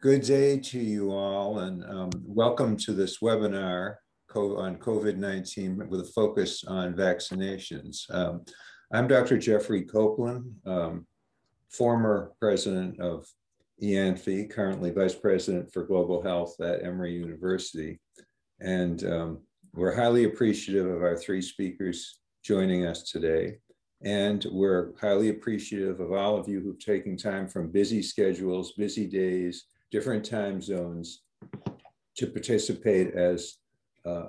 Good day to you all and um, welcome to this webinar on COVID-19 with a focus on vaccinations. Um, I'm Dr. Jeffrey Koplan, um, former president of IANPHI, currently vice president for global health at Emory University. And um, we're highly appreciative of our three speakers joining us today. And we're highly appreciative of all of you who've taken time from busy schedules, busy days, different time zones to participate as uh,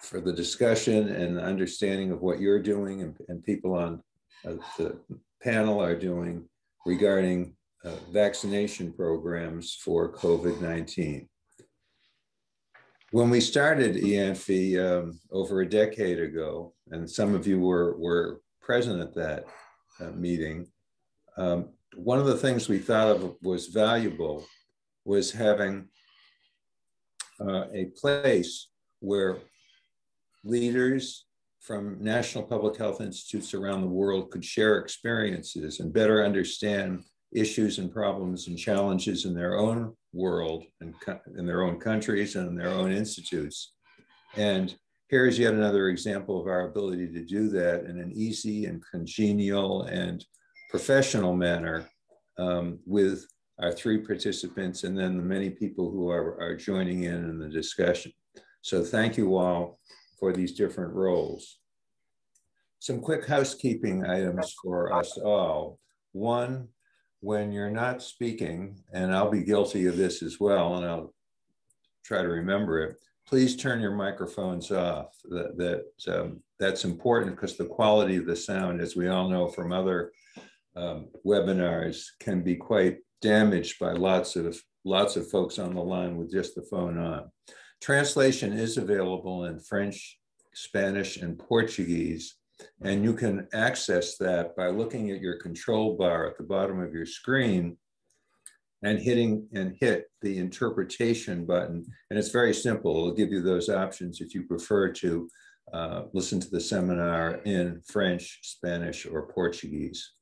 for the discussion and understanding of what you're doing and, and people on uh, the panel are doing regarding uh, vaccination programs for COVID-19. When we started IANPHI um, over a decade ago, and some of you were, were present at that uh, meeting, um, one of the things we thought of was valuable was having uh, a place where leaders from national public health institutes around the world could share experiences and better understand issues and problems and challenges in their own world and in their own countries and in their own institutes. And here is yet another example of our ability to do that in an easy and congenial and professional manner um, with our three participants and then the many people who are, are joining in in the discussion. So thank you all for these different roles. Some quick housekeeping items for us all. One, when you're not speaking, and I'll be guilty of this as well, and I'll try to remember it, please turn your microphones off. That, that um, That's important because the quality of the sound, as we all know from other um, webinars, can be quite damaged by lots of, lots of folks on the line with just the phone on. Translation is available in French, Spanish, and Portuguese and you can access that by looking at your control bar at the bottom of your screen and hitting and hit the interpretation button. And it's very simple. It'll give you those options if you prefer to uh, listen to the seminar in French, Spanish, or Portuguese.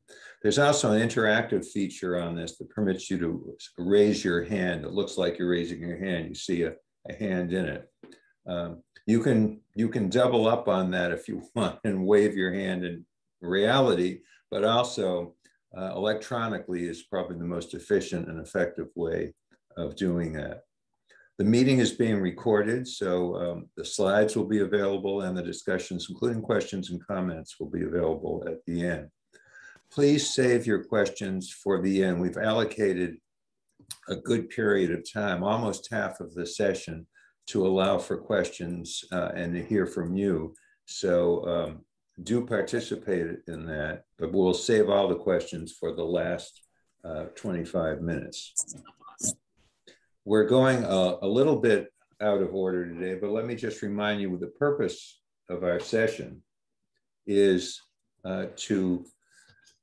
There's also an interactive feature on this that permits you to raise your hand. It looks like you're raising your hand. You see a, a hand in it. Um, you can you can double up on that if you want and wave your hand in reality, but also uh, electronically is probably the most efficient and effective way of doing that. The meeting is being recorded, so um, the slides will be available and the discussions, including questions and comments, will be available at the end. Please save your questions for the end. We've allocated a good period of time, almost half of the session, to allow for questions uh, and to hear from you. So um, do participate in that, but we'll save all the questions for the last uh, 25 minutes. We're going a, a, little bit out of order today, but let me just remind you the purpose of our session is uh, to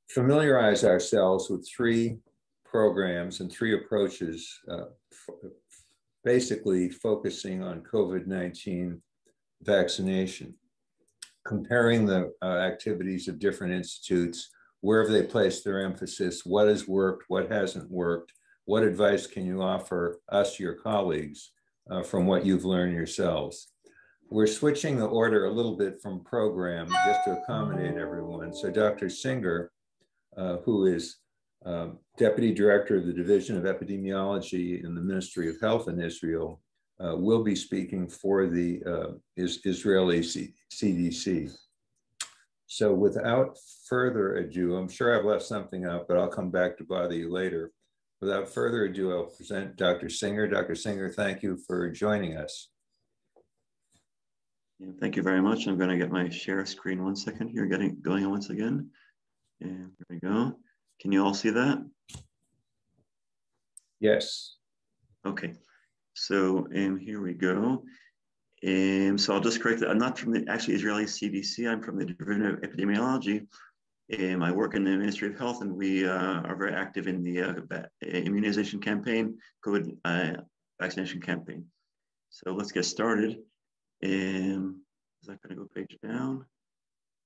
familiarize ourselves with three programs and three approaches uh, basically focusing on COVID-19 vaccination, comparing the uh, activities of different institutes, where have they placed their emphasis, what has worked, what hasn't worked, what advice can you offer us, your colleagues, uh, from what you've learned yourselves. We're switching the order a little bit from program just to accommodate everyone. So Dr. Singer, who is um, Deputy Director of the Division of Epidemiology in the Ministry of Health in Israel, uh, will be speaking for the uh, is Israeli C CDC. So without further ado, I'm sure I've left something out, but I'll come back to bother you later. Without further ado, I'll present Dr. Singer. Dr. Singer, thank you for joining us. Thank you very much. I'm going to get my share screen one second here, getting going once again. And here we go. Can you all see that? Yes. Okay. So um, here we go. Um, so I'll just correct that. I'm not from the actually Israeli CDC. I'm from the Division of Epidemiology. Um, I work in the Ministry of Health, and we uh, are very active in the uh, immunization campaign, COVID uh, vaccination campaign. So let's get started. Um, is that going to go page down?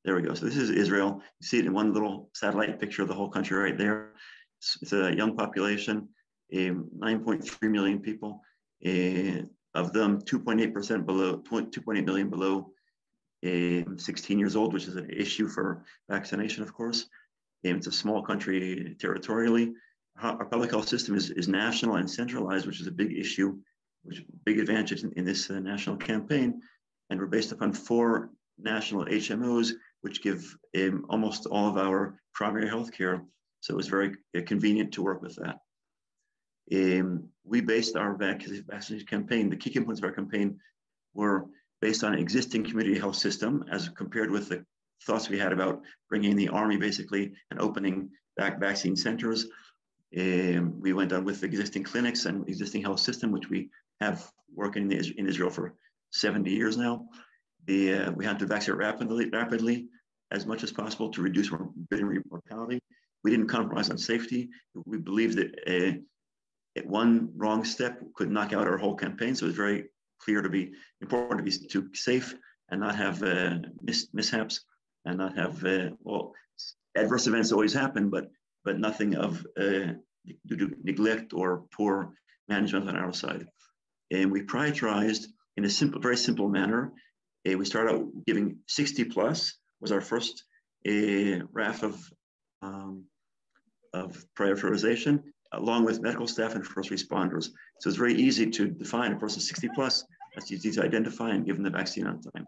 There we go. So this is Israel. You see it in one little satellite picture of the whole country right there. It's, it's a young population. um, 9.3 million people. Uh, of them, 2.8% below, 2.8 million below um, 16 years old, which is an issue for vaccination, of course. Um, it's a small country territorially. Our public health system is, is national and centralized, which is a big issue, which big advantage in, in this uh, national campaign. And we're based upon four national HMOs, which give um, almost all of our primary health care. So it was very uh, convenient to work with that. Um, we based our vaccination campaign, the key components of our campaign were based on existing community health system as compared with the thoughts we had about bringing the army basically and opening back vaccine centers. Um, we went on with existing clinics and existing health system, which we have working in Israel for 70 years now. The, uh, we had to vaccinate rapidly, rapidly as much as possible to reduce mortality. We didn't compromise on safety. We believed that uh, one wrong step could knock out our whole campaign. So it's very clear to be important to be to safe and not have uh, mis mishaps and not have uh, well adverse events always happen, but but nothing of uh, neglect or poor management on our side. And we prioritized in a simple, very simple manner. Uh, we started out giving 60 plus was our first uh, RAF of um, of prioritization along with medical staff and first responders. So it's very easy to define a person 60 plus. That's easy to identify and give them the vaccine on time.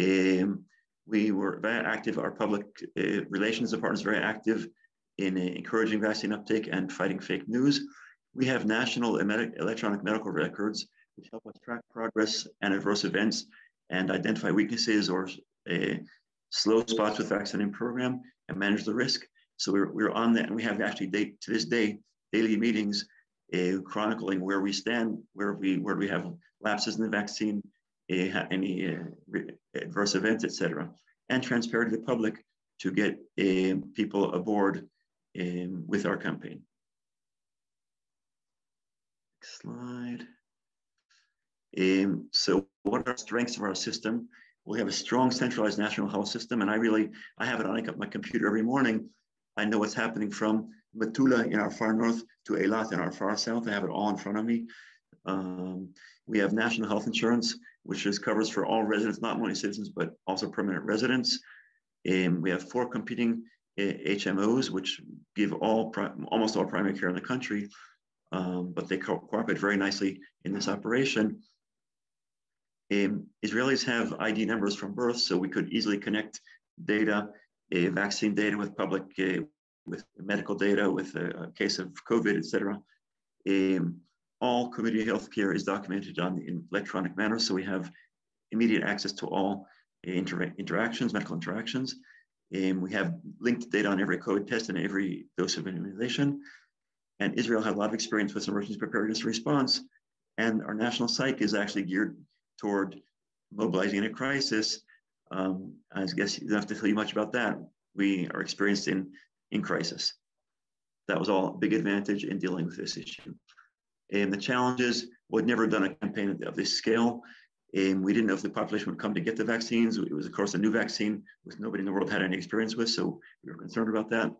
Um, we were very active, our public uh, relations department is very active in uh, encouraging vaccine uptake and fighting fake news. We have national electronic medical records, which help us track progress and adverse events and identify weaknesses or uh, slow spots with vaccine program and manage the risk. So we're, we're on that, and we have actually day, to this day daily meetings uh, chronicling where we stand, where we where we have lapses in the vaccine, uh, any uh, adverse events, etc., and transparent to the public to get um, people aboard um, with our campaign. Next slide. Um, so what are the strengths of our system? We have a strong centralized national health system, and I really I have it on my computer every morning I know what's happening from Metula in our far north to Eilat in our far south. I have it all in front of me. Um, we have national health insurance, which is covers for all residents, not only citizens, but also permanent residents. And we have four competing uh, HMOs, which give all almost all primary care in the country, um, but they co cooperate very nicely in this operation. Um, Israelis have ID numbers from birth, so we could easily connect data vaccine data with public, uh, with medical data, with a, case of COVID, et cetera. Um, all community healthcare is documented on the electronic manner, so we have immediate access to all inter interactions, medical interactions. Um, we have linked data on every COVID test and every dose of immunization. And Israel had a lot of experience with emergency preparedness response. And our national psych is actually geared toward mobilizing in a crisis um, I guess you don't have to tell you much about that. We are experienced in, in crisis. That was all a big advantage in dealing with this issue. And the challenges, we'd never done a campaign of this scale. And we didn't know if the population would come to get the vaccines. It was, of course, a new vaccine which nobody in the world had any experience with. So we were concerned about that.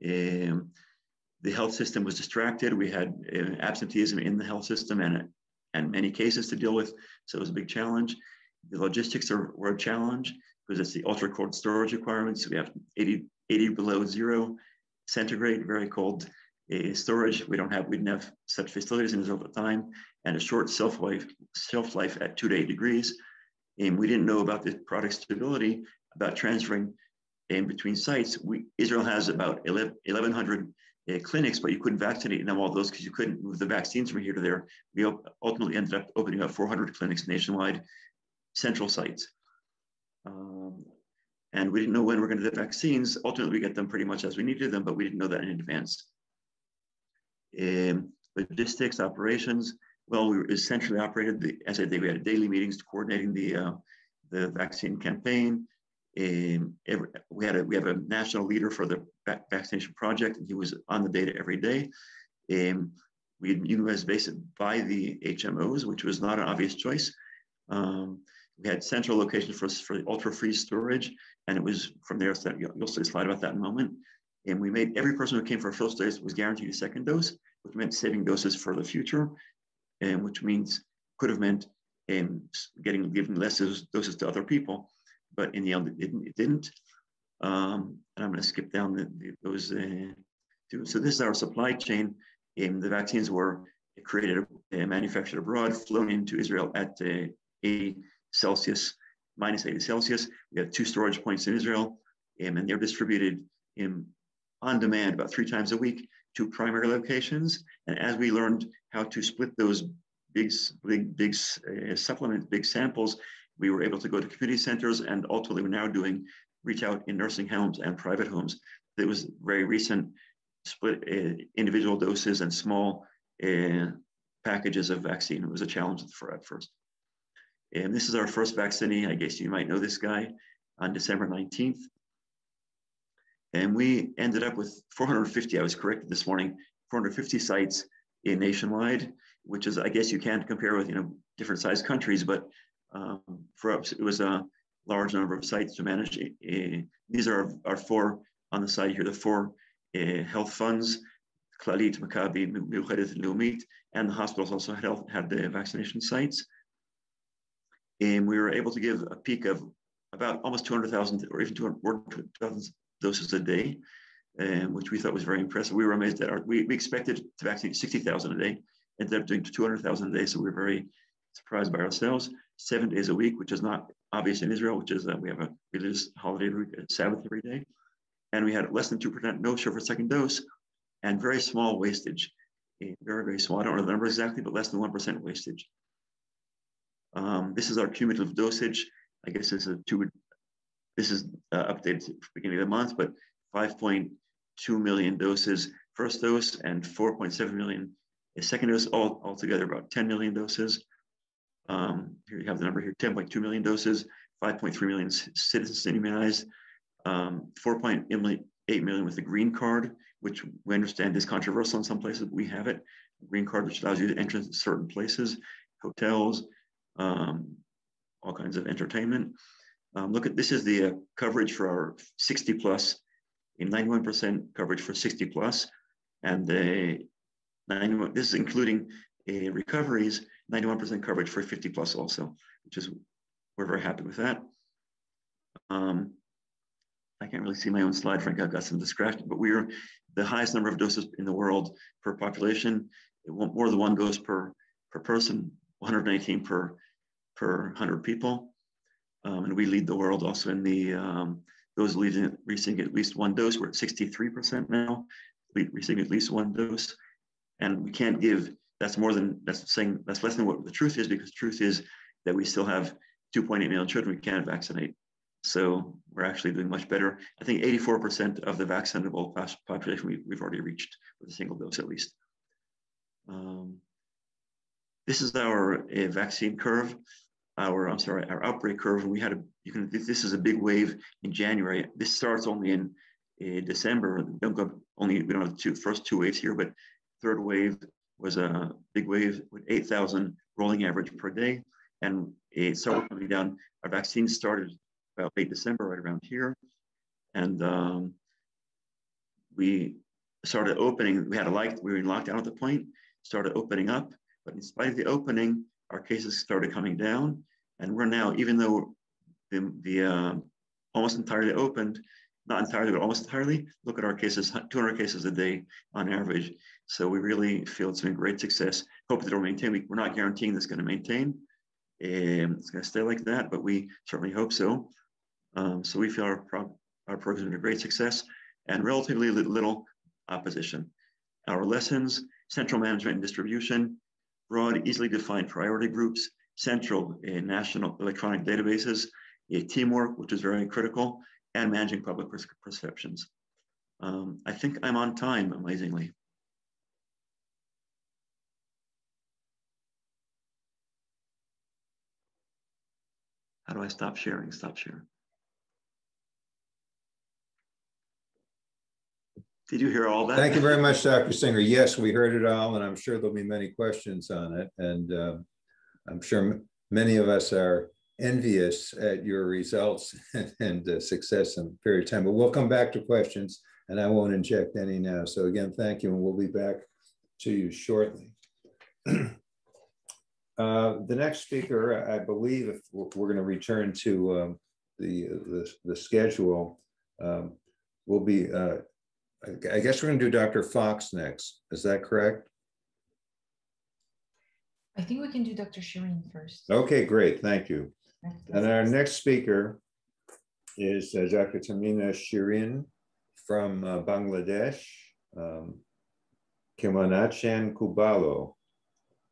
The health system was distracted. We had uh, absenteeism in the health system and, and many cases to deal with. So it was a big challenge. The logistics are, were a challenge because it's the ultra cold storage requirements. We have 80, 80 below zero centigrade, very cold uh, storage. We don't have, we didn't have such facilities in Israel at the time, and a short shelf life, shelf life at two to eight degrees. And we didn't know about the product stability, about transferring in between sites. We, Israel has about 11, 1,100 uh, clinics, but you couldn't vaccinate them all those because you couldn't move the vaccines from here to there. We ultimately ended up opening up 400 clinics nationwide central sites. Um, and we didn't know when we are going to get vaccines. Ultimately, we get them pretty much as we needed them, but we didn't know that in advance. Um, logistics, operations, well, we were essentially operated, the, as I we had daily meetings coordinating the, uh, the vaccine campaign. Um, every, we, had a, we have a national leader for the vaccination project, and he was on the data every day. Um, we had UNIVAS based by the HMOs, which was not an obvious choice. Um, we had central locations for, for ultra freeze storage, and it was from there, so you'll see a slide about that in a moment. And we made every person who came for a first dose was guaranteed a second dose. which meant saving doses for the future, and which means could have meant um, getting given less doses to other people, but in the end it didn't. It didn't. Um, and I'm going to skip down the, the, those. Uh, two. So this is our supply chain. Um, the vaccines were created, uh, manufactured abroad, flown into Israel at uh, 80 Celsius, minus 80 Celsius. We have two storage points in Israel, um, and they're distributed in, on demand about three times a week to primary locations. And as we learned how to split those big, big, big uh, supplements, big samples, we were able to go to community centers and ultimately we're now doing reach out in nursing homes and private homes. It was very recent split uh, individual doses and small uh, packages of vaccine. It was a challenge for at first. And this is our first vaccinee. I guess you might know this guy on December 19th. And we ended up with 450, I was corrected this morning, 450 sites in nationwide, which is, I guess you can't compare with, you know, different sized countries, but um, for us, it was a large number of sites to manage. Uh, these are our four on the side here, the four uh, health funds, Clalit, Maccabi, Meuchedet, and Leumit, and the hospitals also had, had the vaccination sites. And we were able to give a peak of about almost 200,000 or even 200,000 doses a day, um, which we thought was very impressive. We were amazed that our, we, we expected to vaccinate 60,000 a day, ended up doing 200,000 a day. So we were very surprised by ourselves. Seven days a week, which is not obvious in Israel, which is that we have a religious holiday Sabbath every day. And we had less than 2% no show for second dose and very small wastage. Very, very small. I don't know the number exactly, but less than 1% wastage. Um, this is our cumulative dosage. I guess this is a two, this is uh, updated beginning of the month, but 5.2 million doses first dose and 4.7 million second dose, all altogether about 10 million doses. Um, here you have the number here, 10.2 million doses, 5.3 million citizens immunized, um, 4.8 million with the green card, which we understand is controversial in some places, but we have it. Green card, which allows you to enter certain places, hotels, um, all kinds of entertainment. Um, look at this is the uh, coverage for our 60 plus, in 91% coverage for 60 plus, and the 91, this is including uh, recoveries 91% coverage for 50 plus also, which is, we're very happy with that. Um, I can't really see my own slide, Frank. I've got some distraction, but we're the highest number of doses in the world per population. More than one dose per, per person, 119 per, per 100 people. Um, and we lead the world also in the, um, those leading, receiving at least one dose. We're at 63% now, receiving at least one dose. And we can't give that's more than that's saying that's less than what the truth is because truth is that we still have 2.8 million children we can't vaccinate. So we're actually doing much better. I think 84% of the vaccinable population we, have already reached with a single dose at least. Um, this is our uh, vaccine curve. Our I'm sorry, our outbreak curve. We had a you can this is a big wave in January. This starts only in uh, December. Don't go only we don't have the two first two waves here, but third wave was a big wave with 8,000 rolling average per day. And it started coming down. Our vaccine started about late December, right around here. And um, we started opening. We had a light, we were in lockdown at the point, started opening up. But in spite of the opening, our cases started coming down. And we're now, even though the, the uh, almost entirely opened, not entirely, but almost entirely, look at our cases, 200 cases a day on average. So we really feel it's been great success. Hope that it'll maintain. We, are not guaranteeing it's going to maintain. Um, it's going to stay like that, but we certainly hope so. Um, so we feel our, pro our program has been a great success and relatively little opposition. Our lessons, central management and distribution, broad, easily defined priority groups, central national electronic databases, teamwork, which is very critical, and managing public perceptions. Um, I think I'm on time, amazingly. How do I stop sharing? Stop sharing. Did you hear all that? Thank you very much, Dr. Singer. Yes, we heard it all, and I'm sure there'll be many questions on it. And uh, I'm sure many of us are envious at your results and, uh, success in a period of time. But we'll come back to questions, and I won't inject any now. So again, thank you, and we'll be back to you shortly. Uh, the next speaker, I believe, if we're going to return to um, the, the, the schedule, um, will be. Uh, I guess we're going to do Dr. Fox next. Is that correct? I think we can do Dr. Shirin first. Okay, great. Thank you. And our next speaker is uh, Dr. Tahmina Shirin from uh, Bangladesh, um, Kimonachan Kubalo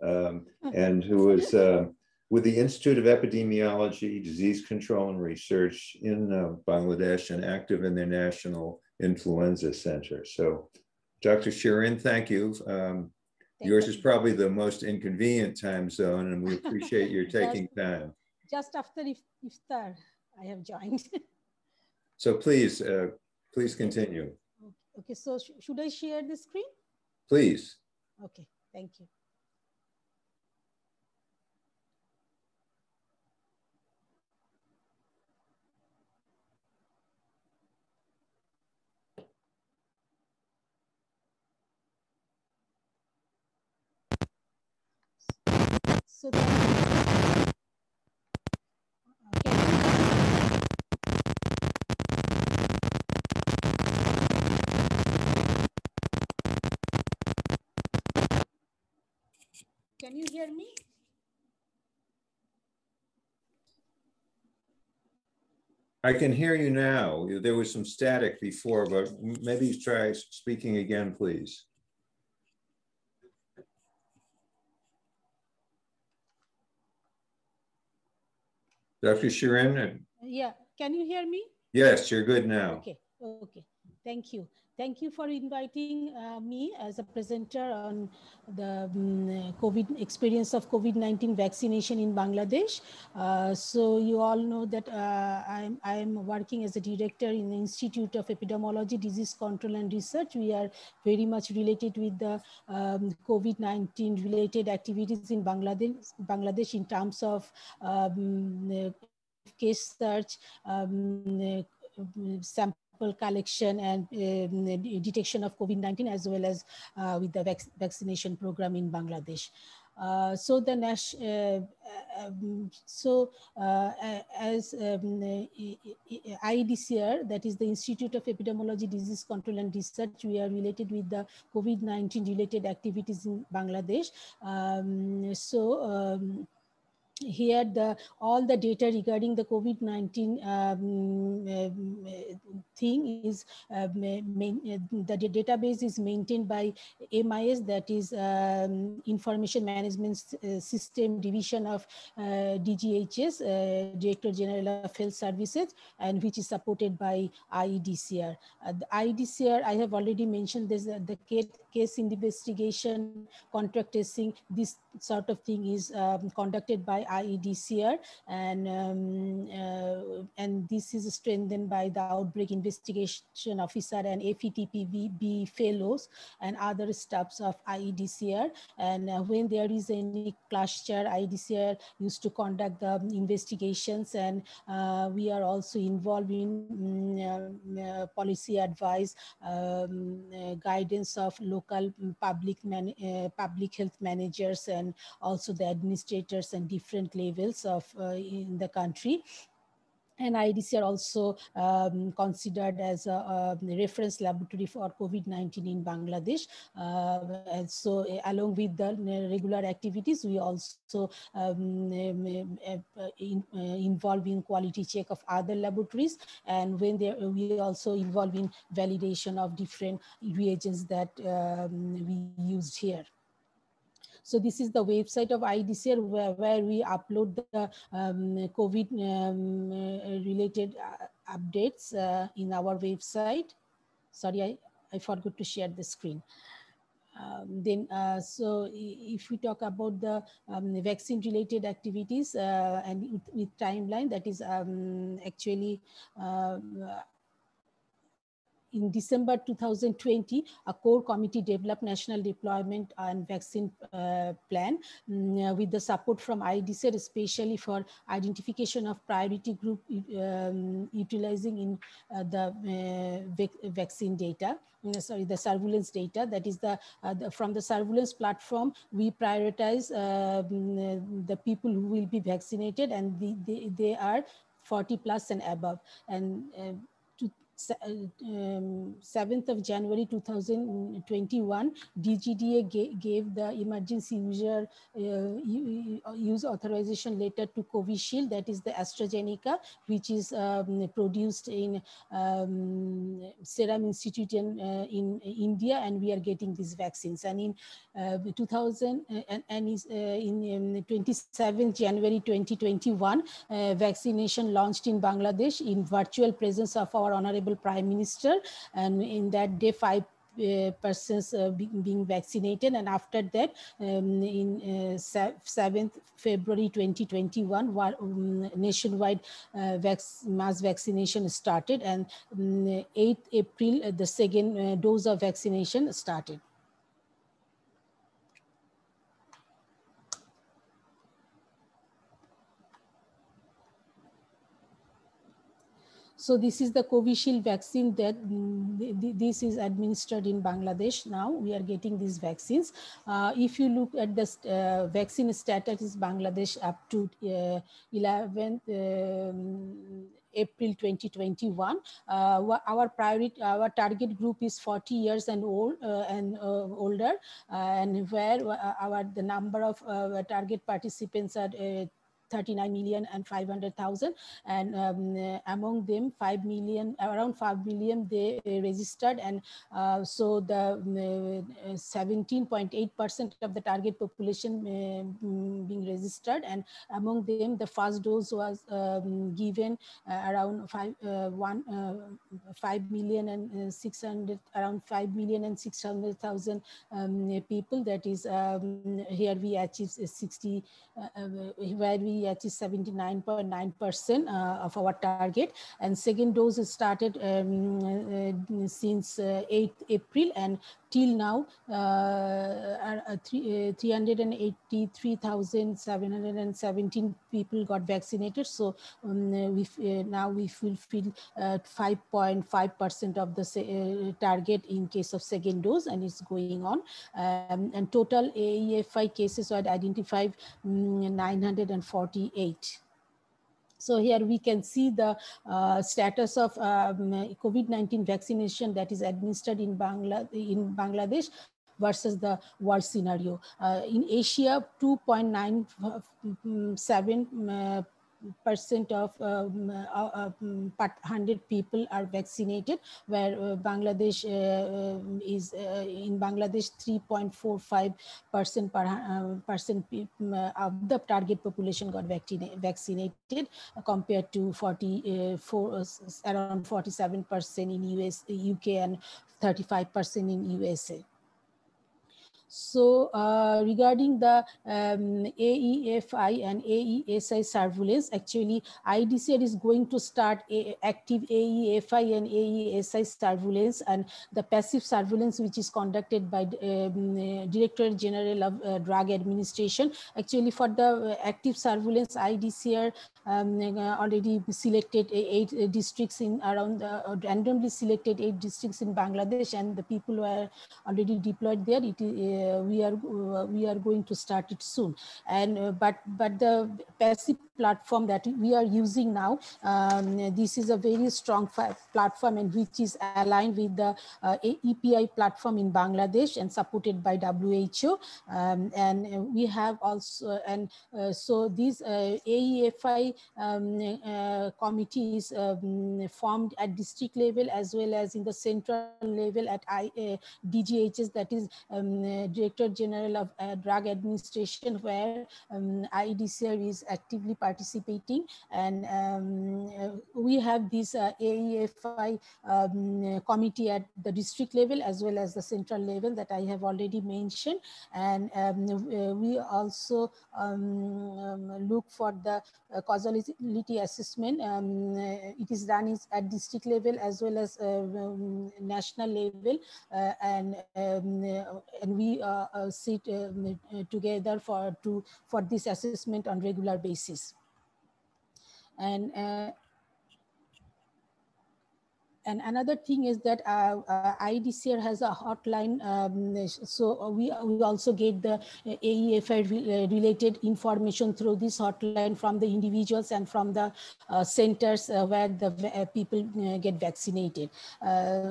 um, and who is uh, with the Institute of Epidemiology, Disease Control and Research in uh, Bangladesh and active in their National Influenza Center. So, Dr. Shirin, thank you. Um, thank yours you. is probably the most inconvenient time zone, and we appreciate your taking time. Just after iftar, I have joined. so please, uh, please continue. Okay, so sh should I share the screen? Please. Okay, thank you. So then, Can you hear me? I can hear you now. There was some static before, but maybe try speaking again, please. Dr. Shirin? Yeah, can you hear me? Yes, you're good now. Okay, okay, thank you. Thank you for inviting uh, me as a presenter on the um, COVID experience of COVID-19 vaccination in Bangladesh. Uh, so you all know that uh, I'm, working as a director in the Institute of Epidemiology, Disease Control and Research. We are very much related with the um, COVID-19 related activities in Bangladesh, Bangladesh in terms of um, case search, um, sample collection and uh, detection of COVID-19 as well as uh, with the vac vaccination program in Bangladesh. Uh, so the Nash, uh, um, so uh, as um, IEDCR, that is the Institute of Epidemiology, Disease Control and Research, we are related with the COVID-19 related activities in Bangladesh. Um, so um, here the all the data regarding the COVID-19 um, uh, thing is uh, main, uh, the database is maintained by MIS that is um, Information Management uh, System Division of uh, DGHS, uh, Director General of Health Services and which is supported by IEDCR. the IEDCR, I have already mentioned this, the case investigation, contract tracing, this sort of thing is um, conducted by IEDCR and um, uh, and this is strengthened by the outbreak investigation officer and FETPB fellows and other staffs of IEDCR and uh, when there is any cluster IEDCR used to conduct the investigations. And uh, we are also involved in um, policy advice um, uh, guidance of local public man, uh, public health managers and also the administrators and different levels of uh, in the country and IDCR also um, considered as a, a, reference laboratory for COVID-19 in Bangladesh. Uh, and so uh, along with the uh, regular activities, we also um, uh, in, uh, involve in quality check of other laboratories. And when we also involve in validation of different reagents that um, we used here. So this is the website of IDCR where, where we upload the um, COVID um, uh, related uh, updates uh, in our website. Sorry, I, I forgot to share the screen. Um, then uh, so if we talk about the um, vaccine related activities uh, and with, with, timeline that is um, actually uh, in December 2020, a core committee developed national deployment and vaccine uh, plan um, with the support from IDCR, especially for identification of priority group um, utilizing in uh, the uh, vaccine data. Mm, sorry, the surveillance data. That is the, uh, the from the surveillance platform, we prioritize um, the people who will be vaccinated, and the, they, they are 40 plus and above. And uh, 7th uh, um, of January 2021, DGDA gave the emergency user uh, use authorization letter to Covishield, that is the AstraZeneca, which is um, produced in um, Serum Institute in, uh, in India, and we are getting these vaccines. And in uh, 2000 uh, and, and is, uh, in 27th January 2021, vaccination launched in Bangladesh in virtual presence of our honorable honorable prime minister and in that day five uh, persons uh, be, being vaccinated and after that um, in uh, 7th February 2021 um, nationwide uh, vac mass vaccination started and um, 8th April uh, the second uh, dose of vaccination started. So this is the Covishield vaccine that mm, this is administered in Bangladesh now. We are getting these vaccines. Uh, if you look at the uh, vaccine status is Bangladesh up to uh, 11th um, April 2021. Uh, our priority, our target group is 40 years and old uh, and uh, older, and where uh, our the number of uh, target participants are 39 million and 500,000 and um, among them 5 million around 5 million they uh, registered. And uh, so the 17.8 uh, percent of the target population mm, being registered. And among them the first dose was um, given around 5 one 5 million and 600 around 5 million and 600,000 um, people. That is um, here we achieved 60 where we achieved 79.9% uh, of our target. And second dose started um, uh, since 8th uh, April and till now uh, 383,717 people got vaccinated. So um, we now we fulfill 5.5% of the target in case of second dose and it's going on. Um, and total AEFI cases were identified um, 948. So here we can see the uh, status of um, COVID-19 vaccination that is administered in, Bangla in Bangladesh versus the world scenario. Uh, in Asia, 2.97 uh, percent of um, uh, 100 uh, people are vaccinated, where uh, Bangladesh uh, um, is in Bangladesh 3.45 percent per percent of the target population got vaccinated compared to 44 around 47 percent in US, UK, and 35 percent in USA. So uh, regarding the um, AEFI and AESI surveillance, actually IDCR is going to start a active AEFI and AESI surveillance and the passive surveillance which is conducted by um, Director General of uh, Drug Administration. Actually for the active surveillance, IDCR um, uh, already selected eight districts in around, uh, randomly selected eight districts in Bangladesh and the people were already deployed there. It uh, we are uh, we are going to start it soon and uh, but but the passive platform that we are using now um, this is a very strong platform and which is aligned with the uh, EPI platform in Bangladesh and supported by WHO um, and we have also and uh, so these uh, Um, uh, committee is um, formed at district level as well as in the central level at I, DGHS that is um, Director General of uh, Drug Administration, where um, IDCR is actively participating. And um, uh, we have this uh, AEFI um, committee at the district level as well as the central level that I have already mentioned. And um, uh, we also look for the uh, plausibility assessment. Um, it is done at district level as well as um, national level, and um, and we sit um, together for to for this assessment on regular basis. And and another thing is that uh, uh, IDCR has a hotline. Um, so we, we also get the AEFI re related information through this hotline from the individuals and from the uh, centers uh, where the uh, people uh, get vaccinated.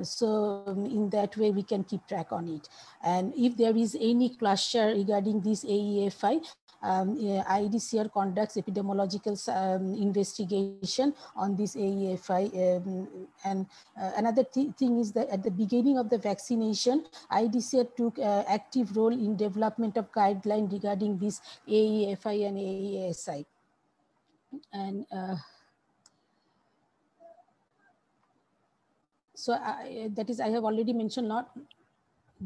so um, in that way, we can keep track on it. And if there is any cluster regarding this AEFI, um, IDCR conducts epidemiological um, investigation on this AEFI. Um, and uh, another th thing is that at the beginning of the vaccination, IDCR took uh, active role in development of guideline regarding this AEFI and AESI. And uh, so I, that is, I have already mentioned not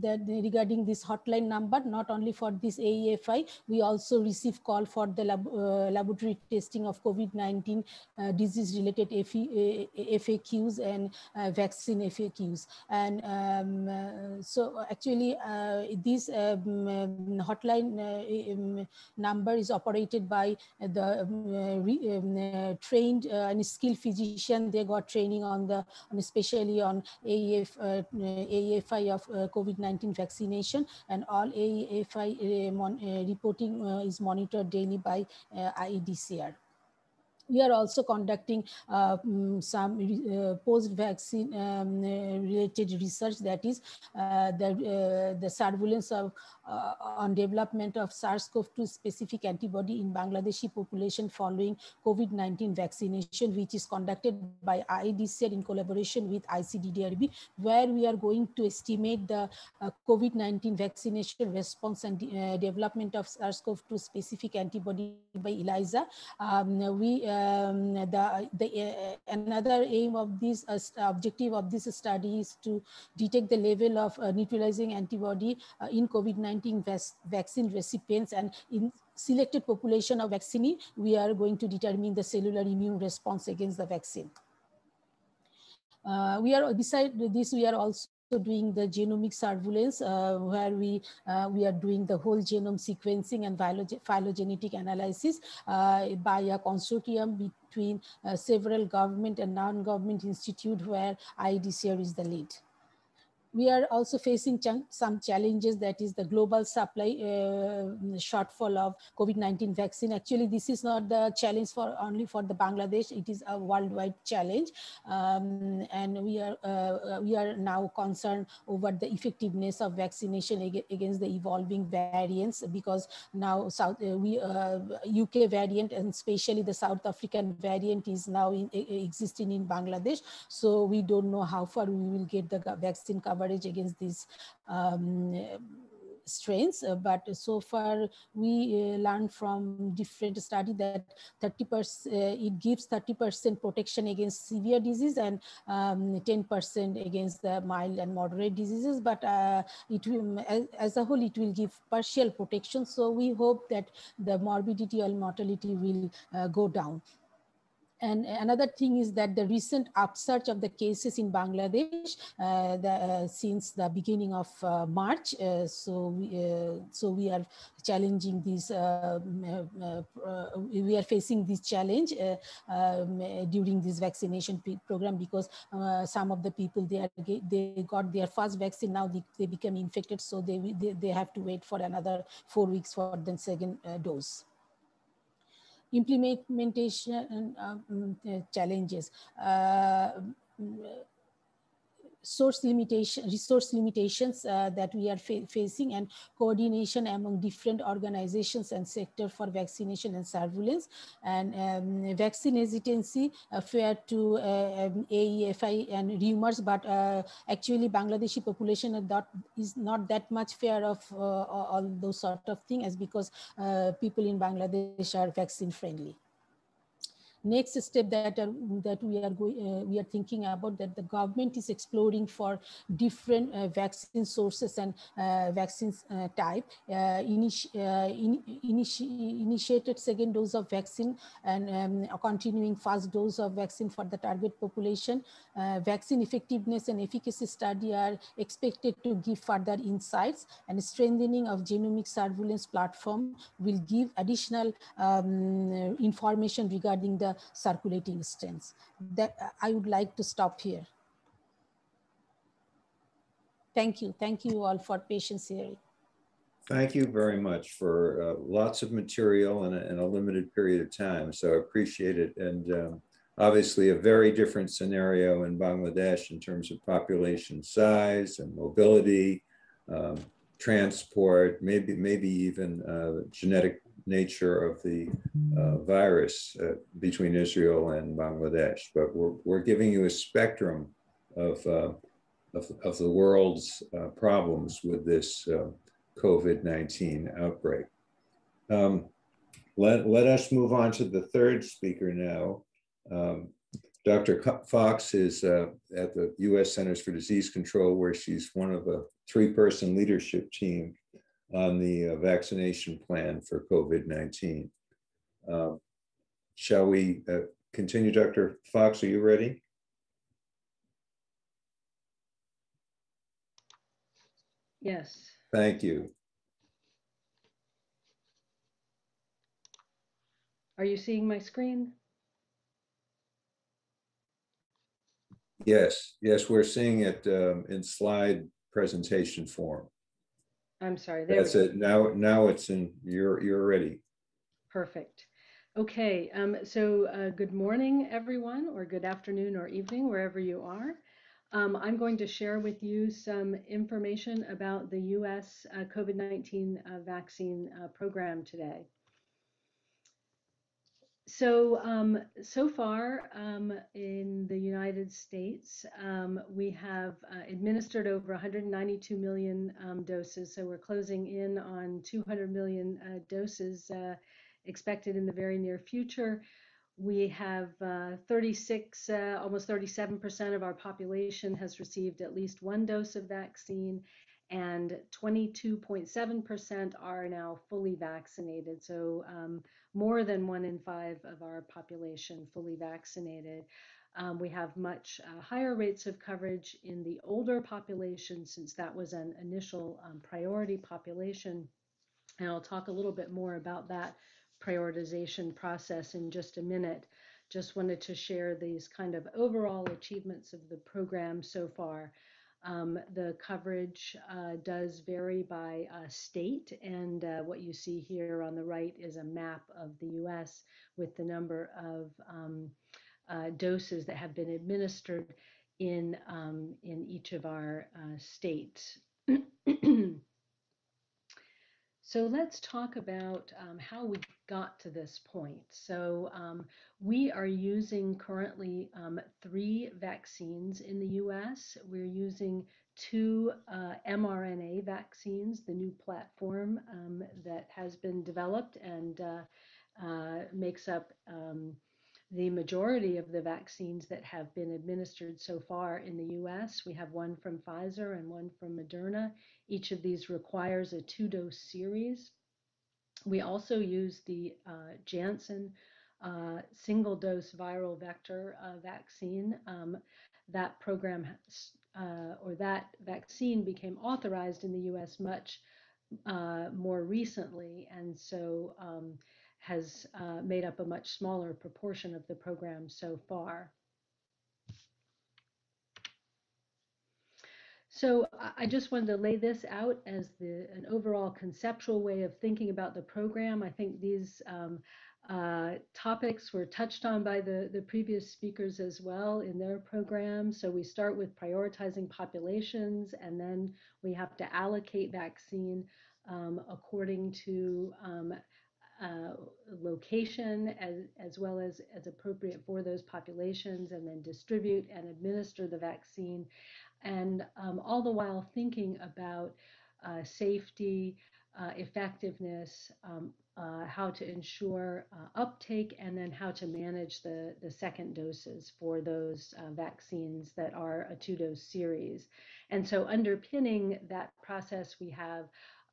that regarding this hotline number, not only for this AEFI, we also receive call for the lab, uh, laboratory testing of COVID-19 uh, disease-related FAQs and uh, vaccine FAQs. And um, uh, so actually uh, this um, um hotline uh, um, number is operated by the um, trained and skilled physician. They got training on the, on especially on AEF, AEFI of COVID-19 COVID-19 vaccination and all AEFI uh, uh, reporting uh, is monitored daily by IDCR we are also conducting uh, mm, some uh, post-vaccine um, uh, related research that is the, the surveillance of uh, on development of SARS-CoV-2 specific antibody in Bangladeshi population following COVID-19 vaccination, which is conducted by IDCR in collaboration with ICDDRB, where we are going to estimate the uh, COVID-19 vaccination response and uh, development of SARS-CoV-2 specific antibody by ELISA. Um, we um, the, the uh, another aim of this uh, objective of this study is to detect the level of uh, neutralizing antibody in COVID-19 vaccine recipients and in selected population of vaccine, we are going to determine the cellular immune response against the vaccine. Uh, we are beside this, we are also doing the genomic surveillance uh, where we uh, we are doing the whole genome sequencing and phylogenetic analysis uh, by a consortium between uh, several government and non-government institute where IDCR is the lead we are also facing ch some challenges that is the global supply uh, shortfall of COVID-19 vaccine. Actually, this is not the challenge for only for the Bangladesh, it is a worldwide challenge. Um, and we are, uh, we are now concerned over the effectiveness of vaccination ag against the evolving variants because now South, uh, we, UK uh, variant and especially the South African variant is now in, existing in Bangladesh. So we don't know how far we will get the vaccine cover coverage against these um, strains, uh, but so far we uh, learned from different study that 30%, uh, it gives 30% protection against severe disease and 10% um, against the mild and moderate diseases, but uh, it will, as, as, a whole, it will give partial protection. So we hope that the morbidity or mortality will uh, go down. And another thing is that the recent upsurge of the cases in Bangladesh uh, the, uh, since the beginning of uh, March. Uh, so, we, uh, so we are challenging this. Um, uh, we are facing this challenge um, during this vaccination program because some of the people they are they got their first vaccine now they, they become infected, so they, they they have to wait for another four weeks for the second dose implementation um, challenges. Uh, mm, Source limitation, resource limitations uh, that we are fa facing and coordination among different organizations and sector for vaccination and surveillance and um, vaccine hesitancy uh, fair to uh, um, AEFI and rumors, but uh, actually Bangladeshi population is not, that much fear of uh, all those sort of things as because uh, people in Bangladesh are vaccine friendly. Next step that are, that we are going uh, we are thinking about that the government is exploring for different uh, vaccine sources and uh, vaccines uh, type uh, initi in, initi initiated second dose of vaccine and um, continuing first dose of vaccine for the target population. Vaccine effectiveness and efficacy study are expected to give further insights and strengthening of genomic surveillance platform will give additional um, information regarding the circulating strains. That I would like to stop here. Thank you. Thank you all for patience hearing. Thank you very much for uh, lots of material in a, in a, limited period of time. So I appreciate it. And um, obviously a very different scenario in Bangladesh in terms of population size and mobility, um, transport, maybe, maybe even uh, genetic nature of the uh, virus uh, between Israel and Bangladesh. But we're, we're giving you a spectrum of, uh, of, of, the world's uh, problems with this uh, COVID-19 outbreak. Um, let, let us move on to the third speaker now. Um, Dr. Fox is uh, at the US Centers for Disease Control, where she's one of a three person leadership team on the uh, vaccination plan for COVID-19. Um, shall we uh, continue, Dr. Fox? Are you ready? Yes. Thank you. Are you seeing my screen? Yes, yes, we're seeing it um, in slide presentation form. I'm sorry. There That's it. Now, now it's in. You're you're ready. Perfect. Okay. Um, so uh, good morning, everyone, or good afternoon or evening, wherever you are. Um, I'm going to share with you some information about the U.S. Uh, COVID-19 uh, vaccine uh, program today. So, um, so far um, in the United States, um, we have uh, administered over 192 million um, doses. So we're closing in on 200 million uh, doses uh, expected in the very near future. We have uh, 36, uh, almost 37% of our population has received at least one dose of vaccine, and 22.7% are now fully vaccinated. So um, more than one in five of our population fully vaccinated. Um, we have much uh, higher rates of coverage in the older population since that was an initial um, priority population. And I'll talk a little bit more about that prioritization process in just a minute. Just wanted to share these kind of overall achievements of the program so far. Um, the coverage uh, does vary by uh, state, and uh, what you see here on the right is a map of the US with the number of um, uh, doses that have been administered in, um, in each of our uh, states. So let's talk about um, how we got to this point. So um, we are using currently um, three vaccines in the US. We're using two uh, mRNA vaccines, the new platform um, that has been developed and uh, uh, makes up um, the majority of the vaccines that have been administered so far in the US. We have one from Pfizer and one from Moderna. Each of these requires a two dose series. We also use the uh, Janssen uh, single dose viral vector uh, vaccine. Um, that program uh, or that vaccine became authorized in the US much uh, more recently. And so um, has uh, made up a much smaller proportion of the program so far. So I just wanted to lay this out as the, an overall conceptual way of thinking about the program. I think these um, uh, topics were touched on by the, the previous speakers as well in their program. So we start with prioritizing populations, and then we have to allocate vaccine um, according to um, uh, location as, as well as, as appropriate for those populations and then distribute and administer the vaccine. And um, all the while thinking about uh, safety, uh, effectiveness, um, uh, how to ensure uh, uptake, and then how to manage the, the second doses for those vaccines that are a two dose series. And so, underpinning that process, we have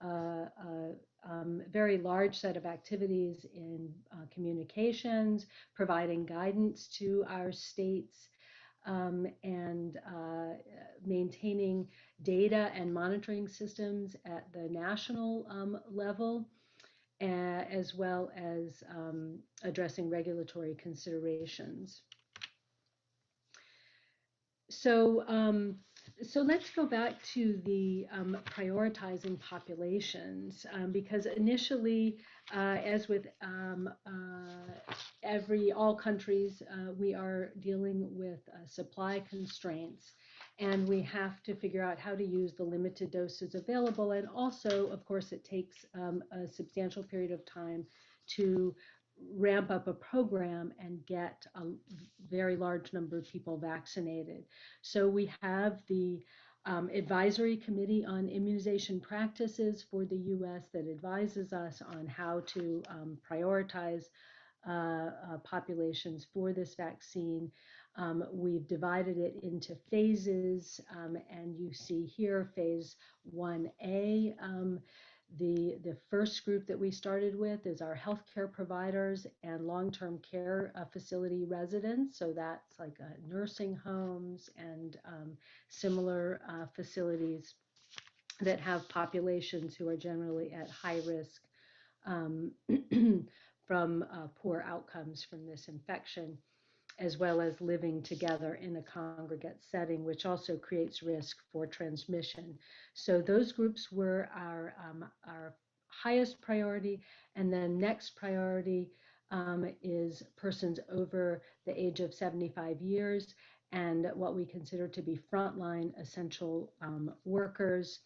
a, a um, very large set of activities in uh, communications, providing guidance to our states. Um, and uh, maintaining data and monitoring systems at the national um, level, as well as um, addressing regulatory considerations. So, um, so let's go back to the um, prioritizing populations um, because initially, uh, as with um, uh, every all countries, uh, we are dealing with uh, supply constraints and we have to figure out how to use the limited doses available. And also, of course, it takes um, a substantial period of time to ramp up a program and get a very large number of people vaccinated. So we have the um, advisory committee on immunization practices for the US that advises us on how to um, prioritize uh, uh, populations for this vaccine. Um, we've divided it into phases, um, and you see here phase 1A. The, the first group that we started with is our healthcare providers and long-term care uh, facility residents. So that's like uh, nursing homes and um, similar uh, facilities that have populations who are generally at high risk um, from uh, poor outcomes from this infection as well as living together in a congregate setting, which also creates risk for transmission. So those groups were our, um, our highest priority. And then next priority um, is persons over the age of 75 years and what we consider to be frontline essential um, workers.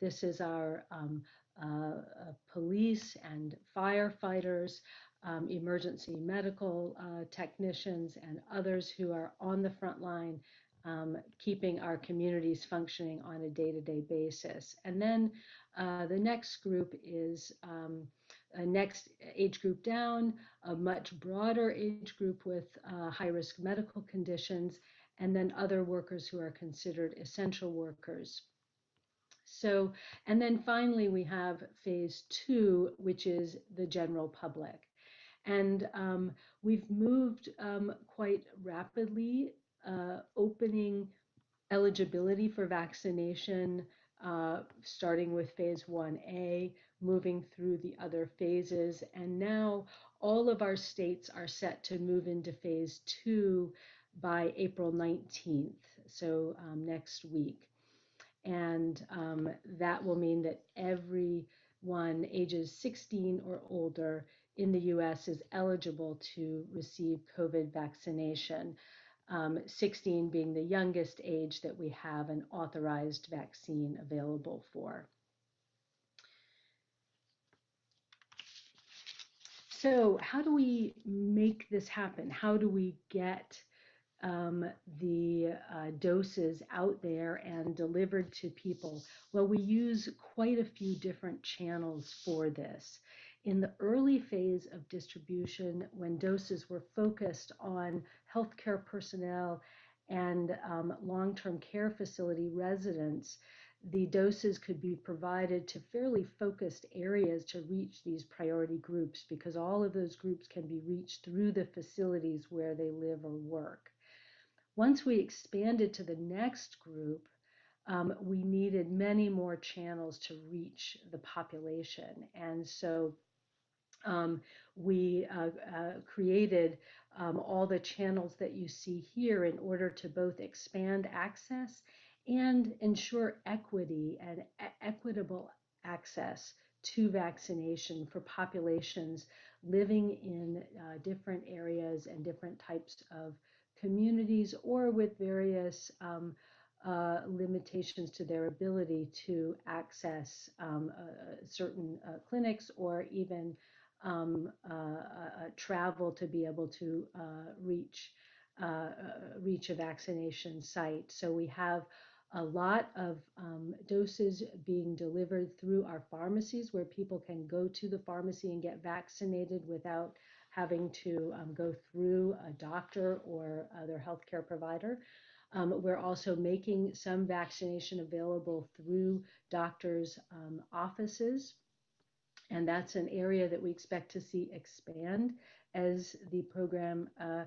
This is our um, uh, uh, police and firefighters, um, emergency medical uh, technicians, and others who are on the front line, um, keeping our communities functioning on a day to day basis. And then uh, the next group is um, a next age group down, a much broader age group with uh, high risk medical conditions, and then other workers who are considered essential workers. So, and then finally, we have phase two, which is the general public. And um, we've moved um, quite rapidly, uh, opening eligibility for vaccination, uh, starting with phase 1A, moving through the other phases. And now all of our states are set to move into phase two by April 19th, so um, next week. And um, that will mean that everyone ages 16 or older in the US is eligible to receive COVID vaccination, um, 16 being the youngest age that we have an authorized vaccine available for. So, how do we make this happen? How do we get um, the uh, doses out there and delivered to people? Well, we use quite a few different channels for this in the early phase of distribution, when doses were focused on healthcare personnel and um, long term care facility residents, the doses could be provided to fairly focused areas to reach these priority groups because all of those groups can be reached through the facilities where they live or work. Once we expanded to the next group, um, we needed many more channels to reach the population. And so um, we uh, uh, created um, all the channels that you see here in order to both expand access and ensure equity and equitable access to vaccination for populations living in uh, different areas and different types of communities or with various um, uh, limitations to their ability to access um, uh, certain clinics or even um, uh, uh, travel to be able to uh, reach reach a vaccination site. So we have a lot of um, doses being delivered through our pharmacies where people can go to the pharmacy and get vaccinated without having to um, go through a doctor or other healthcare provider. Um, we're also making some vaccination available through doctors' um, offices. And that's an area that we expect to see expand as the program uh,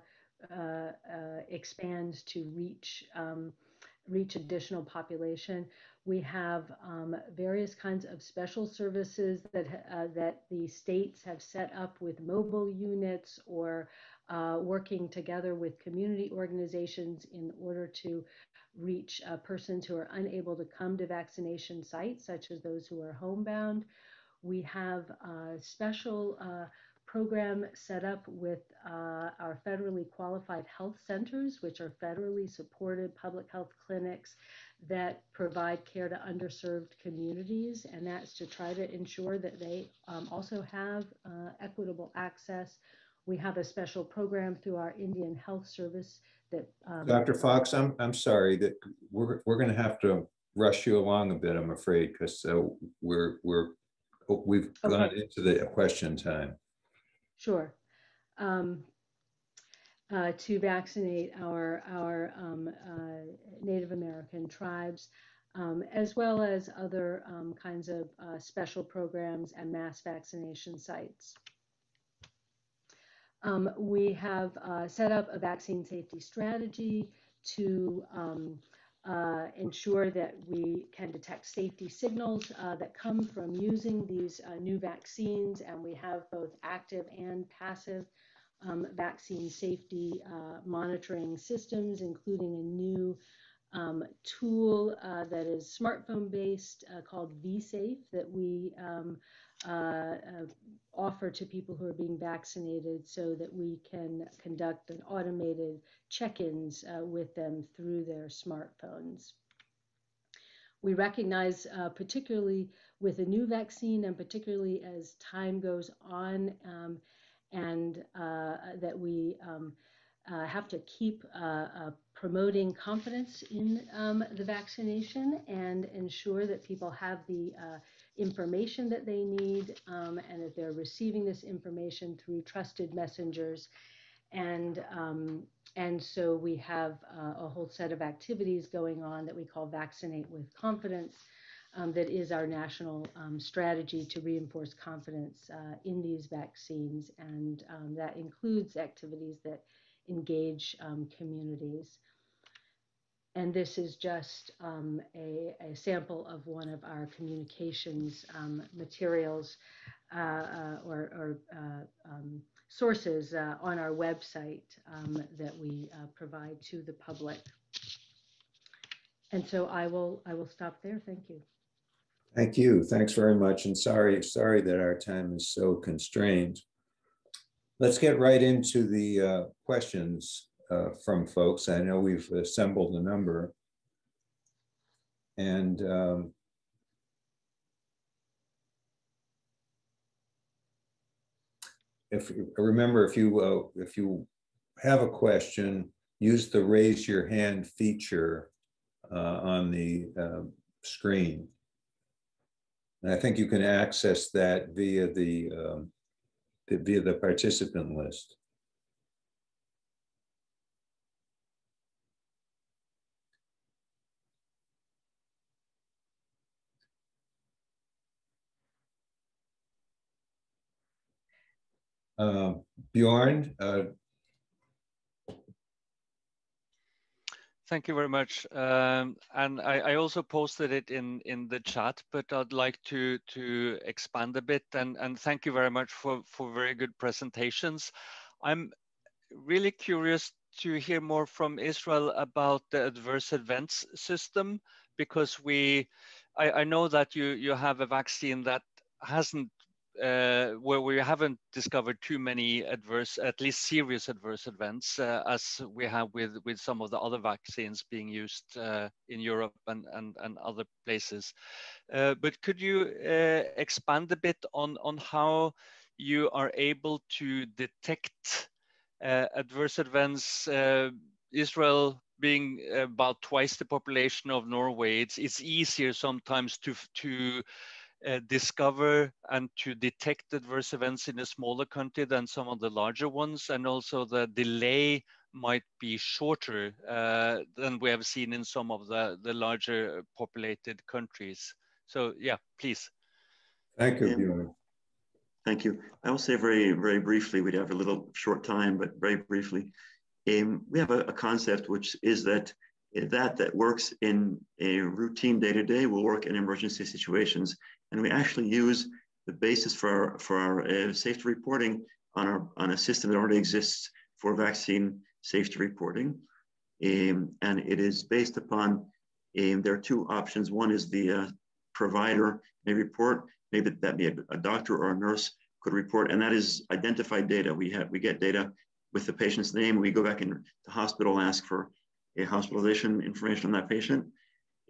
uh, uh, expands to reach um, reach additional population. We have um, various kinds of special services that uh, that the states have set up with mobile units or uh, working together with community organizations in order to reach uh, persons who are unable to come to vaccination sites, such as those who are homebound. We have a special uh, program set up with uh, our federally qualified health centers, which are federally supported public health clinics that provide care to underserved communities. And that's to try to ensure that they um, also have uh, equitable access. We have a special program through our Indian Health Service that. Um, Dr. Fox, I'm, I'm sorry that we're, we're going to have to rush you along a bit, I'm afraid, because uh, we're, we're, we've Okay. gone into the question time. Sure. Um, uh, to vaccinate our our um, uh, Native American tribes, um, as well as other um, kinds of uh, special programs and mass vaccination sites. Um, we have uh, set up a vaccine safety strategy to um, uh, ensure that we can detect safety signals uh, that come from using these uh, new vaccines, and we have both active and passive um, vaccine safety uh, monitoring systems, including a new um, tool uh, that is smartphone based uh, called vSafe that we um, offer to people who are being vaccinated so that we can conduct an automated check-ins uh, with them through their smartphones. We recognize, uh, particularly with a new vaccine and particularly as time goes on, um, and uh, that we um, uh, have to keep uh, uh, promoting confidence in um, the vaccination and ensure that people have the information that they need um, and that they're receiving this information through trusted messengers. And, um, and so we have uh, a whole set of activities going on that we call Vaccinate with Confidence. Um, that is our national um, strategy to reinforce confidence uh, in these vaccines. And um, that includes activities that engage um, communities. And this is just um, a, a, sample of one of our communications um, materials uh, uh, or, or uh, um, sources uh, on our website um, that we uh, provide to the public. And so I will I will stop there. Thank you. Thank you. Thanks very much. And sorry, sorry that our time is so constrained. Let's get right into the questions uh, from folks. I know we've assembled a number. And um, if remember, if you uh, if you have a question, use the raise your hand feature uh, on the uh, screen. And I think you can access that via the, um, the via the participant list. Uh, Bjorn, uh, Thank you very much. Um, and I, I, also posted it in, in the chat, but I'd like to, to expand a bit and, and thank you very much for, for very good presentations. I'm really curious to hear more from Israel about the adverse events system because we, I, I know that you, you have a vaccine that hasn't uh, where we haven't discovered too many adverse, at least serious adverse events, uh, as we have with, with some of the other vaccines being used uh, in Europe and, and, and other places. Uh, but could you uh, expand a bit on, on how you are able to detect uh, adverse events? Israel being about twice the population of Norway, it's it's easier sometimes to to uh, discover and to detect adverse events in a smaller country than some of the larger ones, and also the delay might be shorter uh, than we have seen in some of the the larger populated countries. So yeah, please. Thank you, Bjorn. Thank you. I will say very, very briefly, we have a little short time, but very briefly, um, we have a, a, concept which is that that that works in a routine day-to-day will work in emergency situations. And we actually use the basis for our, for our uh, safety reporting on, our, on a system that already exists for vaccine safety reporting. Um, and it is based upon, um, there are two options. One is the uh, provider may report maybe that be a, a, doctor or a nurse could report, and that is identified data. We have we get data with the patient's name. We go back in the hospital, ask for a hospitalization information on that patient,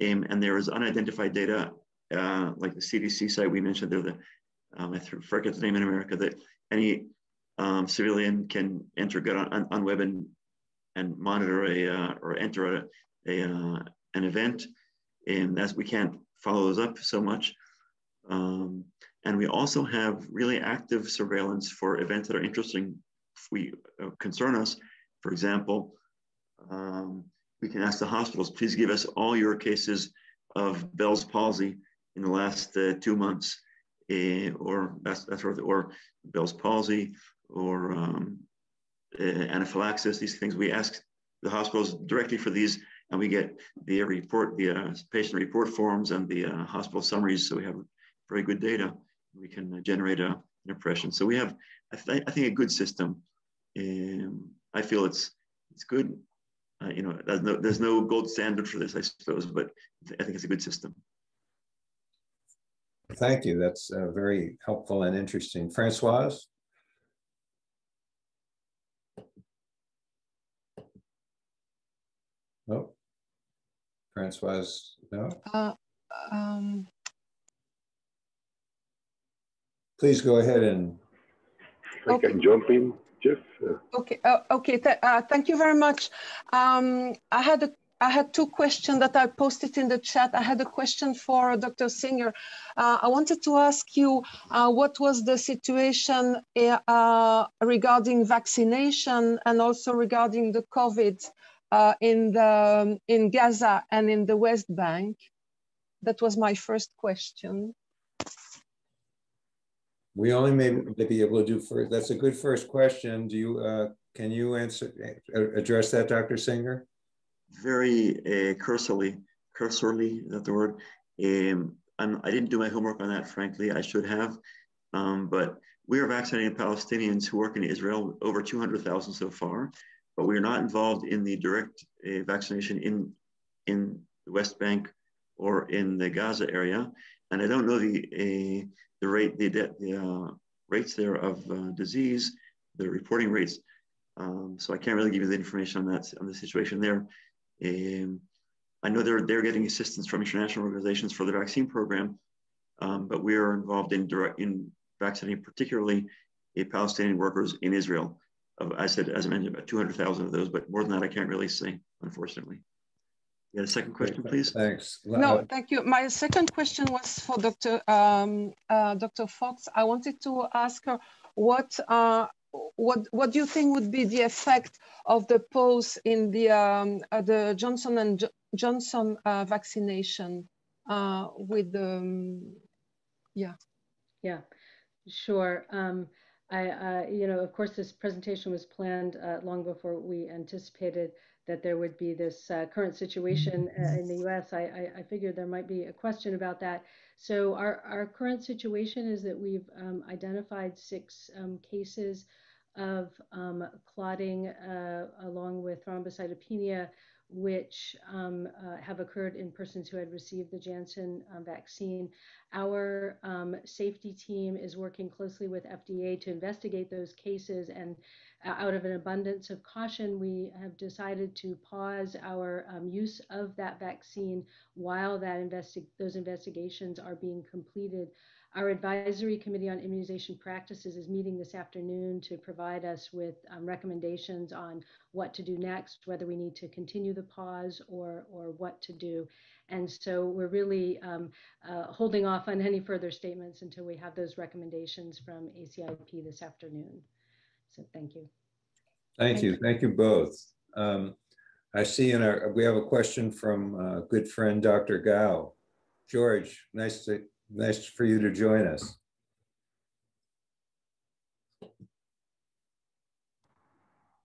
um, and there is unidentified data uh, like the CDC site we mentioned there. The um, I forget the name in America that any um, civilian can enter get on, on web and and monitor a uh, or enter a, a uh, an event, and as we can't follow those up so much. Um, and we also have really active surveillance for events that are interesting, we uh, concern us. For example, um, we can ask the hospitals, please give us all your cases of Bell's palsy in the last uh, two months, uh, or that's, that's or, or Bell's palsy, or um, uh, anaphylaxis, these things. We ask the hospitals directly for these, and we get the report, the uh, patient report forms and the uh, hospital summaries. So we have very good data, we can generate a, an impression. So we have, I, th I think, a good system. Um, I feel it's it's good. Uh, you know, there's no there's no gold standard for this, I suppose, but I think it's a good system. Thank you. That's uh, very helpful and interesting. Francoise? No. Francoise, no? Uh, um, Please go ahead and. I Okay. can jump in, Jeff. Okay, uh, okay, th uh, thank you very much. Um, I had a, I had two questions that I posted in the chat. I had a question for Dr. Singer. Uh, I wanted to ask you uh, what was the situation uh, regarding vaccination and also regarding the COVID uh, in the in Gaza and in the West Bank. That was my first question. We only may be able to do first. That's a good first question. Do you, uh, can you answer, address that, Dr. Singer? Very uh, cursorily, cursorily, is that the word? Um, I'm, I didn't do my homework on that, frankly. I should have. Um, but we are vaccinating Palestinians who work in Israel, over 200,000 so far. But we are not involved in the direct uh, vaccination in, in the West Bank or in the Gaza area. And I don't know the, uh, the rate, the, the uh, rates there of uh, disease, the reporting rates. Um, so I can't really give you the information on that, on the situation there. Um, I know they're, they're getting assistance from international organizations for the vaccine program, um, but we are involved in direct, in vaccinating particularly Palestinian workers in Israel. Of, I said, as I mentioned, about 200,000 of those, but more than that, I can't really say, unfortunately. You had a second question, please? Thanks. No, thank you. My second question was for Dr. Um, uh, Dr. Fox. I wanted to ask her what uh, what what do you think would be the effect of the pause in the um, uh, the Johnson and jo Johnson uh, vaccination uh, with the um, yeah yeah sure. Um, I, uh, you know, of course, this presentation was planned uh, long before we anticipated that there would be this uh, current situation uh, in the U.S. I, I, I, figured there might be a question about that. So our, our current situation is that we've um, identified six um, cases of um, clotting uh, along with thrombocytopenia, which um, uh, have occurred in persons who had received the Janssen uh, vaccine. Our um, safety team is working closely with FDA to investigate those cases and uh, out of an abundance of caution, we have decided to pause our um, use of that vaccine while that investi those investigations are being completed. Our advisory committee on immunization practices is meeting this afternoon to provide us with um, recommendations on what to do next, whether we need to continue the pause or, or what to do. And so we're really um, uh, holding off on any further statements until we have those recommendations from ACIP this afternoon. So thank you. Thank you. Thank you both. Um, I see in our, we have a question from uh, good friend, Dr. Gao. George, nice to, nice for you to join us.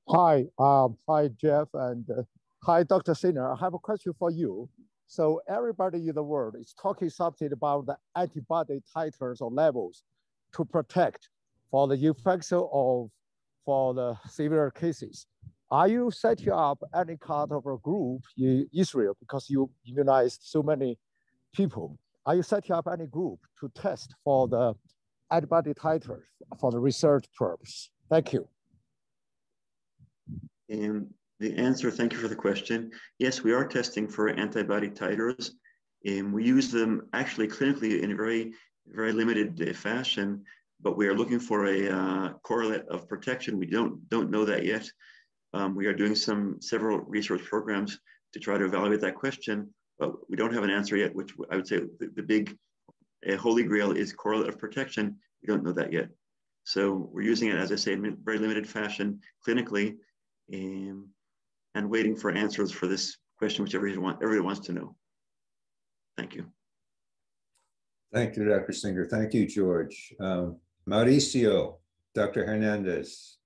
Hi, um, hi, Jeff, and uh, hi, Dr. Singer. I have a question for you. So everybody in the world is talking something about the antibody titers or levels to protect for the infection of for the severe cases. Are you setting up any kind of a group in Israel because you immunized so many people? Are you setting up any group to test for the antibody titers for the research purpose? Thank you. And the answer, thank you for the question. Yes, we are testing for antibody titers. And we use them actually clinically in a very, very limited uh, fashion, but we are looking for a uh, correlate of protection. We don't, don't know that yet. Um, we are doing some several research programs to try to evaluate that question, but we don't have an answer yet, which I would say the, the big uh, holy grail is correlate of protection. We don't know that yet. So we're using it, as I say, in very limited fashion clinically um, and waiting for answers for this question, which everyone, want, everyone wants to know. Thank you. Thank you, Dr. Singer. Thank you, George. Um, Mauricio, Dr. Hernandez.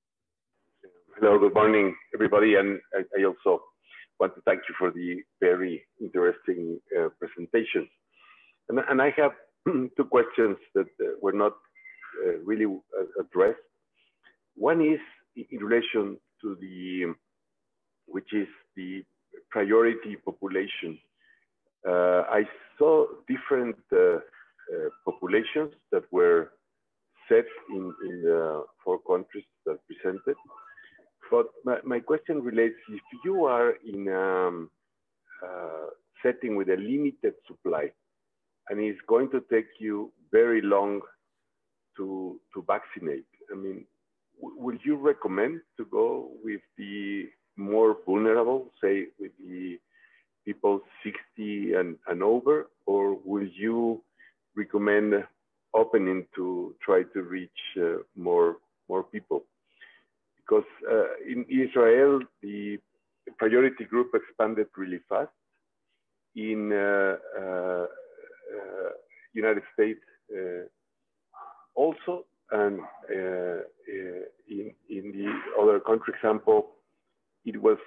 Hello, good morning, everybody. And I, I also want to thank you for the very interesting uh, presentation. And, and, I have two questions that uh, were not uh, really uh, addressed. One is in relation to the, which is the priority population. Uh, I saw different uh, populations that were set in, in the four countries that presented. But my, my question relates, if you are in a um, uh, setting with a limited supply, and it's going to take you very long to, to vaccinate, I mean, would you recommend to go with the more vulnerable, say with the people 60 and, and over, or will you recommend opening to try to reach uh, more more people? In Israel, the priority group expanded really fast. In uh, uh, United States, uh, also, and in, in the other country example, it was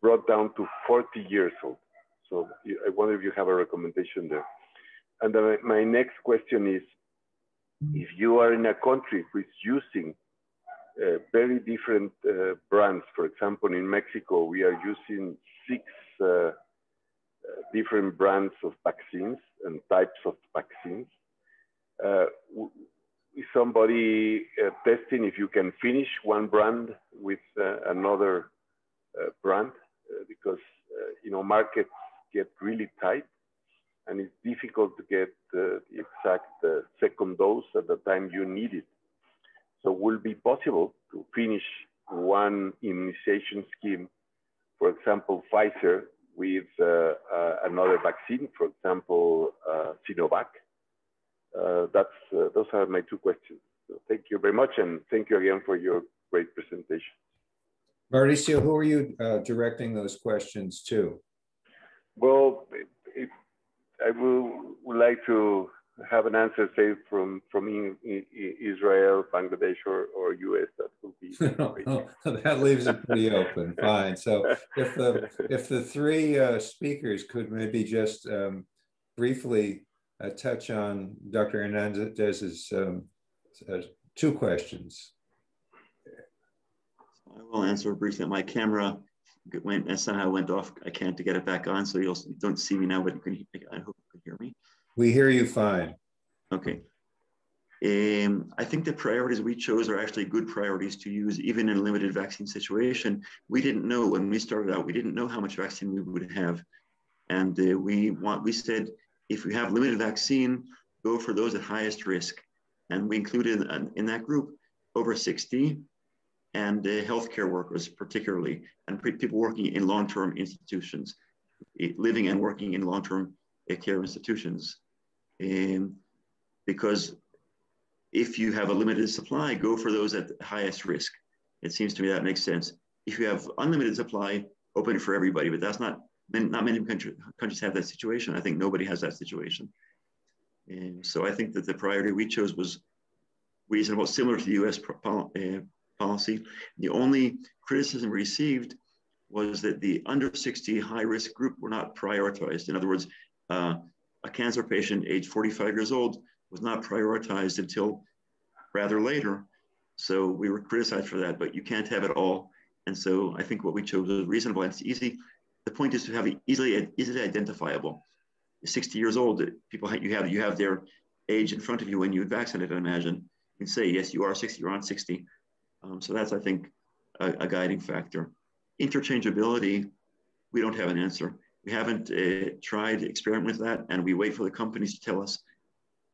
brought down to 40 years old. So I wonder if you have a recommendation there. And then my next question is, if you are in a country who is using uh, very different uh, brands, for example, in Mexico, we are using six uh, uh different brands of vaccines and types of vaccines. Uh, is somebody uh, testing if you can finish one brand with another brand? because, you know, markets get really tight and it's difficult to get uh, the exact uh, second dose at the time you need it. So will be possible to finish one immunization scheme, for example, Pfizer with uh, uh another vaccine, for example, uh, Sinovac. Uh, that's those are my two questions. So thank you very much, and thank you again for your great presentation. Mauricio, who are you directing those questions to? Well, it, I will, would like to have an answer, say, from from in, in Israel, Bangladesh, or, or US. That would be that leaves it pretty open. Fine. So if the if the three uh, speakers could maybe just um, briefly uh, touch on Dr. Hernandez's um, uh, two questions. I will answer briefly. My camera went and somehow went off. I can't to get it back on, so you'll you don't see me now, but you can. I hope you can hear me. We hear you fine. Okay. Um, I think the priorities we chose are actually good priorities to use even in a limited vaccine situation. We didn't know when we started out, we didn't know how much vaccine we would have. And uh, we want, we said, if we have limited vaccine, go for those at highest risk. And we included in, that group over 60 and uh, healthcare workers particularly, and people working in long-term institutions, living and working in long-term uh, care institutions. Um, because if you have a limited supply, go for those at the highest risk. It seems to me that makes sense. If you have unlimited supply, open it for everybody, but that's not, not many countries, countries have that situation. I think nobody has that situation. And so I think that the priority we chose was reasonable, similar to the US uh, policy. The only criticism received was that the under 60 high risk group were not prioritized. In other words, uh, a cancer patient age 45 years old was not prioritized until rather later. So we were criticized for that, but you can't have it all. And so I think what we chose was reasonable and it's easy. The point is to have it easily, easily identifiable. 60 years old, people you have you have their age in front of you when you vaccinate. I imagine can say yes, you are 60, you're on 60. Um, so that's I think a, a, guiding factor. Interchangeability, we don't have an answer. We haven't uh, tried experiment with that, and we wait for the companies to tell us.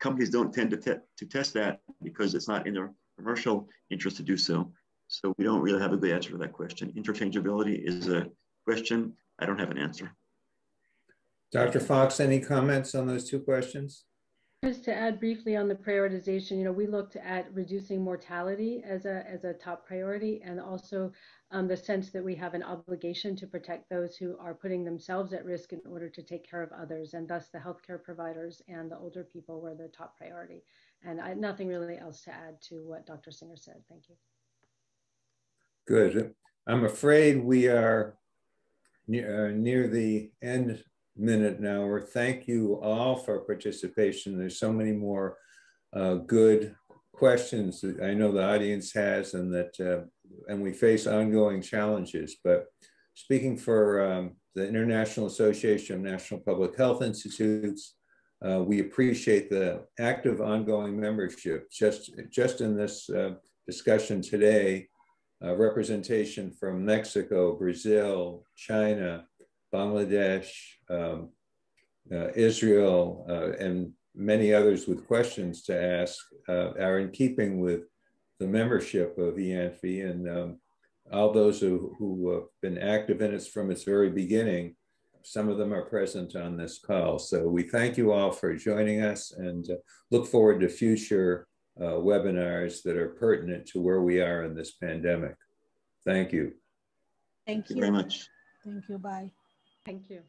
Companies don't tend to, te to test that because it's not in their commercial interest to do so. So we don't really have a good answer to that question. Interchangeability is a question. I don't have an answer. Dr. Fox, any comments on those two questions? Just to add briefly on the prioritization, you know, we looked at reducing mortality as a, as a top priority and also um, the sense that we have an obligation to protect those who are putting themselves at risk in order to take care of others. And thus the healthcare providers and the older people were the top priority. And I, nothing really else to add to what Dr. Singer said. Thank you. Good. I'm afraid we are near, uh, near the end minute now. Thank you all for participation. There's so many more uh, good questions that I know the audience has and that, uh, and we face ongoing challenges. But speaking for um, the International Association of National Public Health Institutes, uh, we appreciate the active ongoing membership. Just, just in this uh, discussion today, uh, representation from Mexico, Brazil, China, Bangladesh, um, uh, Israel, uh, and many others with questions to ask uh, are in keeping with the membership of IANPHI and um, all those who, who have been active in it from its very beginning. Some of them are present on this call. So we thank you all for joining us and uh, look forward to future uh, webinars that are pertinent to where we are in this pandemic. Thank you. Thank, Thank you very much. Thank you. Bye. Thank you.